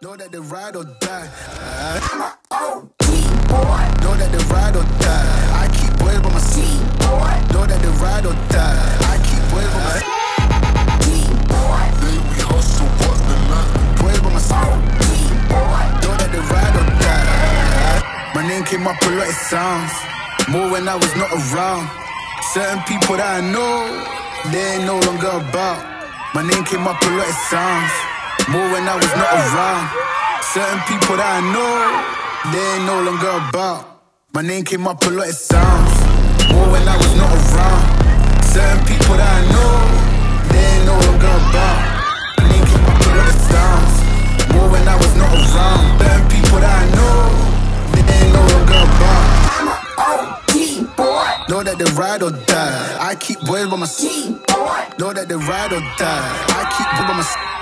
Know that they ride or die. I'm a OG boy. Know that they ride or die. I keep boys by my seat, boy. Know that they ride or die. I keep boys by my seat, boy. we hustle, but the night. Boys by my seat, boy. Know that they ride or die. My name came up a lot of sounds. More when I was not around. Certain people that I know, they ain't no longer about. My name came up a lot of sounds. More when I was not around. Certain people that I know, they ain't no longer about. My name came up a lot of sounds. More when I was not around. Certain people that I know, they ain't no longer about. My name came up a lot of sounds. More when I was not around. Certain people that I know, they ain't no longer about. I'm a OG boy. Know that they ride or die. I keep boys by my boy. Know that they ride or die. I keep boys by my seat.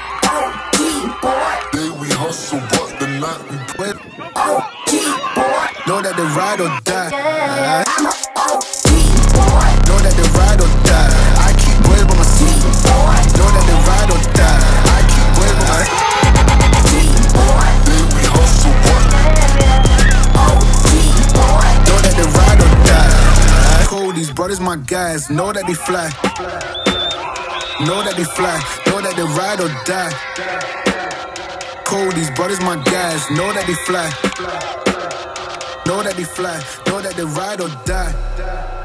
Boy, OG boy. Know that they ride or die. I'm a OG boy. Know that they ride or die. I keep boys by my seat, boy. Know that they ride or die. I keep boys by my seat, boy. we hustle, but OG boy. Know that they ride or die. Cold, these brothers my guys. Know that they fly. Know that they fly. Know that they ride or die. Cold, these brothers my guys. Know that they fly. Know that they fly. Know that they ride or die.